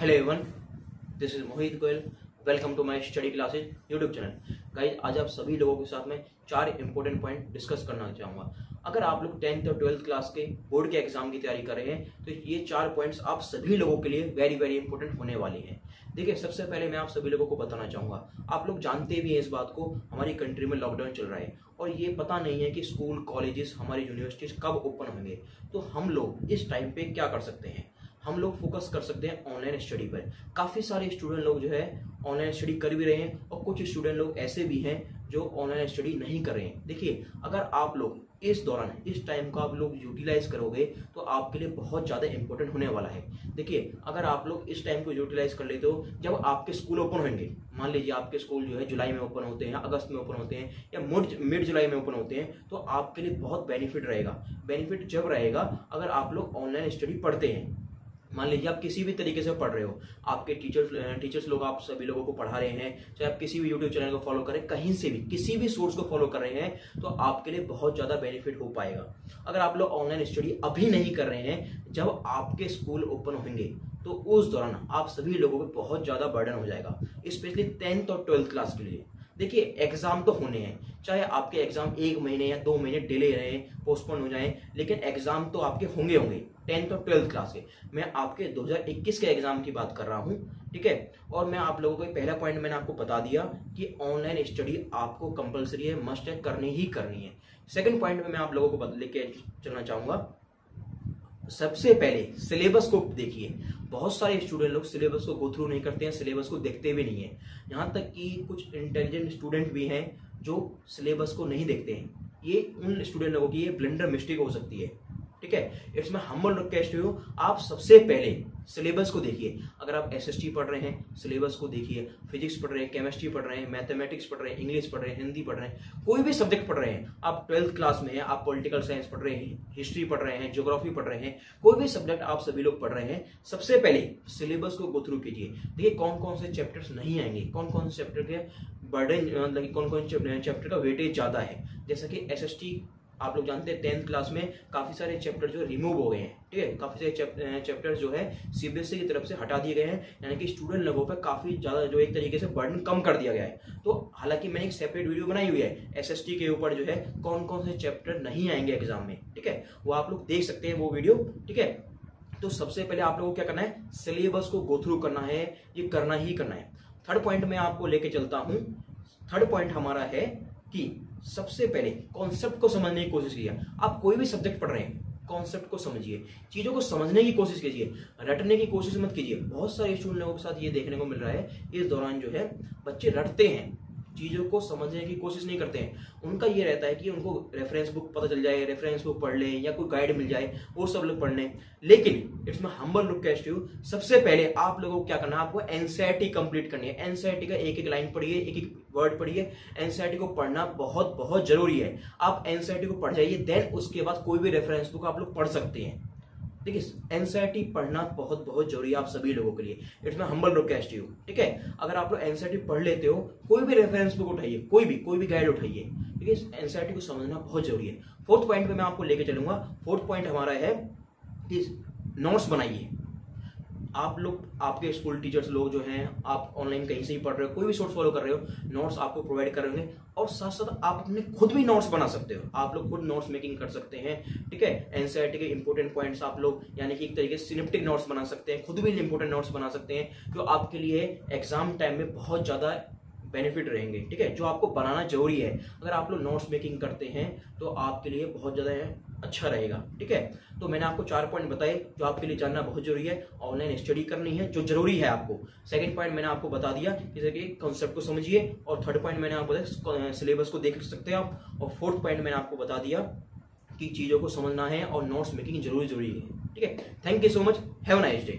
Hello everyone this is Mohit Goyal welcome to my study classes YouTube channel guys आज आप सभी लोगों के साथ में चार इंपॉर्टेंट पॉइंट डिस्कस करना चाहूँगा। अगर आप लोग टेंथ और ट्वेल्थ क्लास के बोर्ड के एग्ज़ाम की तैयारी कर रहे हैं तो ये चार पॉइंट्स आप सभी लोगों के लिए वेरी वेरी इंपॉर्टेंट होने वाले हैं। देखिए, सबसे पहले मैं आप सभी लोगों को बताना चाहूँगा। आप लोग जानते भी हैं इस बात को, हमारी कंट्री में लॉकडाउन चल रहा है और ये पता नहीं है कि स्कूल कॉलेजेस हमारी यूनिवर्सिटीज कब ओपन होंगे। तो हम लोग इस टाइम पे क्या कर सकते हैं? हम लोग फोकस कर सकते हैं ऑनलाइन स्टडी पर। काफ़ी सारे स्टूडेंट लोग जो है ऑनलाइन स्टडी कर भी रहे हैं और कुछ स्टूडेंट लोग ऐसे भी हैं जो ऑनलाइन स्टडी नहीं कर रहे हैं। देखिए, अगर आप लोग इस दौरान, इस टाइम को आप लोग यूटिलाइज करोगे तो आपके लिए बहुत ज़्यादा इंपॉर्टेंट होने वाला है। देखिए, अगर आप लोग इस टाइम को यूटिलाइज कर लेते हो, जब आपके स्कूल ओपन होंगे, मान लीजिए आपके स्कूल जो है जुलाई में ओपन होते हैं, अगस्त में ओपन होते हैं, या मिड जुलाई में ओपन होते हैं तो आपके लिए बहुत बेनिफिट रहेगा। बेनिफिट जब रहेगा, अगर आप लोग ऑनलाइन स्टडी पढ़ते हैं मान लीजिए आप किसी भी तरीके से पढ़ रहे हो, आपके टीचर्स टीचर्स लोग, आप सभी लोगों को पढ़ा रहे हैं, चाहे आप किसी भी यूट्यूब चैनल को फॉलो करें, कहीं से भी, किसी भी सोर्स को फॉलो कर रहे हैं तो आपके लिए बहुत ज़्यादा बेनिफिट हो पाएगा। अगर आप लोग ऑनलाइन स्टडी अभी नहीं कर रहे हैं, जब आपके स्कूल ओपन होंगे तो उस दौरान आप सभी लोगों पर बहुत ज़्यादा बर्डन हो जाएगा स्पेशली टेंथ और ट्वेल्थ क्लास के लिए। देखिए एग्ज़ाम तो होने हैं। चाहे आपके एग्ज़ाम एक महीने या दो महीने डिले रहे पोस्टपोन हो जाए, लेकिन एग्ज़ाम तो आपके होंगे होंगे टेंथ और ट्वेल्थ क्लास के। मैं आपके 2021 के एग्ज़ाम की बात कर रहा हूँ, ठीक है? और मैं आप लोगों को पहला पॉइंट मैंने आपको बता दिया कि ऑनलाइन स्टडी आपको कंपलसरी है मस्ट है, करनी ही करनी है। सेकेंड पॉइंट में मैं आप लोगों को लेके चलना चाहूँगा सबसे पहले सिलेबस को देखिए। बहुत सारे स्टूडेंट लोग सिलेबस को गो थ्रू नहीं करते हैं सिलेबस को देखते भी नहीं है। यहाँ तक कि कुछ इंटेलिजेंट स्टूडेंट भी हैं जो सिलेबस को नहीं देखते हैं। ये उन स्टूडेंट लोगों की ये ब्लेंडर मिस्टेक हो सकती है। ठीक है इट्स मैं हम्बल रिक्वेस्ट यू आप सबसे पहले सिलेबस को देखिए अगर आप एसएसटी पढ़ रहे हैं सिलेबस को देखिए फिजिक्स पढ़ रहे हैं केमिस्ट्री पढ़ रहे हैं मैथमेटिक्स पढ़ रहे हैं इंग्लिश पढ़ रहे हैं हिंदी पढ़ रहे हैं कोई भी सब्जेक्ट पढ़ रहे हैं आप ट्वेल्थ क्लास में हैं आप पॉलिटिकल साइंस पढ़ रहे हैं हिस्ट्री पढ़ रहे हैं ज्योग्राफी पढ़ रहे हैं कोई भी सब्जेक्ट आप सभी लोग पढ़ रहे हैं सबसे पहले सिलेबस को गो थ्रू कीजिए देखिए कौन कौन से चैप्टर्स नहीं आएँगे कौन कौन से चैप्टर के बर्डन मतलब कौन कौन चैप्टर का वेटेज ज़्यादा है जैसा कि एसएसटी आप लोग जानते हैं टेंथ क्लास में काफ़ी सारे चैप्टर जो रिमूव हो गए हैं, ठीक है? काफ़ी सारे चैप्टर जो है सीबीएसई की तरफ़ से हटा दिए गए हैं, यानी कि स्टूडेंट लोगों पर काफ़ी ज़्यादा जो एक तरीके से बर्डन कम कर दिया गया है। तो हालाँकि मैंने एक सेपरेट वीडियो बनाई हुई है एसएसटी के ऊपर जो है कौन कौन से चैप्टर नहीं आएँगे एग्ज़ाम में, ठीक है? वो आप लोग देख सकते हैं वो वीडियो ठीक है? तो सबसे पहले आप लोगों को क्या करना है? सिलेबस को गो थ्रू करना है, ये करना ही करना है। थर्ड पॉइंट में आपको लेके चलता हूँ। थर्ड पॉइंट हमारा है कि सबसे पहले कॉन्सेप्ट को समझने की कोशिश कीजिए। आप कोई भी सब्जेक्ट पढ़ रहे हैं कॉन्सेप्ट को समझिए। चीज़ों को समझने की कोशिश कीजिए। रटने की कोशिश मत कीजिए। बहुत सारे स्टूडेंट लोगों के साथ ये देखने को मिल रहा है। इस दौरान जो है, बच्चे रटते हैं। चीज़ों को समझने की कोशिश नहीं करते हैं। उनका ये रहता है कि उनको रेफरेंस बुक पता चल जाए रेफरेंस बुक पढ़ लें या कोई गाइड मिल जाए, वो सब लोग पढ़ लें। लेकिन it's my humble request you सबसे पहले आप लोगों को क्या करना है? आपको एनसीआरटी कंप्लीट करनी है। एनसीआरटी का एक एक लाइन पढ़िए, एक एक वर्ड पढ़िए। एनसीआरटी को पढ़ना बहुत बहुत ज़रूरी है। आप एनसीआरटी को पढ़ जाइए देन उसके बाद कोई भी रेफरेंस बुक आप लोग पढ़ सकते हैं। देखिए एनसीईआरटी पढ़ना बहुत बहुत ज़रूरी है आप सभी लोगों के लिए। इट्स मैं हम्बल रिक्वेस्ट यू ठीक है? अगर आप लोग एनसीईआरटी पढ़ लेते हो, कोई भी रेफरेंस बुक उठाइए, कोई भी कोई भी गाइड उठाइए, ठीक है? एनसीईआरटी को समझना बहुत ज़रूरी है। फोर्थ पॉइंट पे मैं आपको लेके चलूँगा। फोर्थ पॉइंट हमारा है नोट्स बनाइए। आप लोग, आपके स्कूल टीचर्स लोग जो हैं, आप ऑनलाइन कहीं से ही पढ़ रहे हो, कोई भी सोर्स फॉलो कर रहे हो नोट्स आपको प्रोवाइड कर रहे होंगे और साथ साथ आप अपने खुद भी नोट्स बना सकते हो। आप लोग खुद नोट्स मेकिंग कर सकते हैं, ठीक है? एनसीआरटी के इंपॉर्टेंट पॉइंट्स आप लोग, यानी कि एक तरीके से सिनेप्टिक नोट्स बना सकते हैं, खुद भी इंपॉर्टेंट नोट्स बना सकते हैं, जो आपके लिए एग्ज़ाम टाइम में बहुत ज़्यादा बेनिफिट रहेंगे, ठीक है? जो आपको बनाना ज़रूरी है। अगर आप लोग नोट्स मेकिंग करते हैं तो आपके लिए बहुत ज़्यादा अच्छा रहेगा, ठीक है? तो मैंने आपको चार पॉइंट बताए, जो आपके लिए जानना बहुत ज़रूरी है। ऑनलाइन स्टडी करनी है, जो ज़रूरी है आपको। सेकंड पॉइंट मैंने आपको बता दिया जैसे कि कॉन्सेप्ट को समझिए, और थर्ड पॉइंट मैंने आपको सिलेबस को देख सकते हैं आप। और फोर्थ पॉइंट मैंने आपको बता दिया, कि चीज़ों को समझना है, और नोट्स मेकिंग ज़रूरी ज़रूरी है, ठीक है? Thank you so much have nice day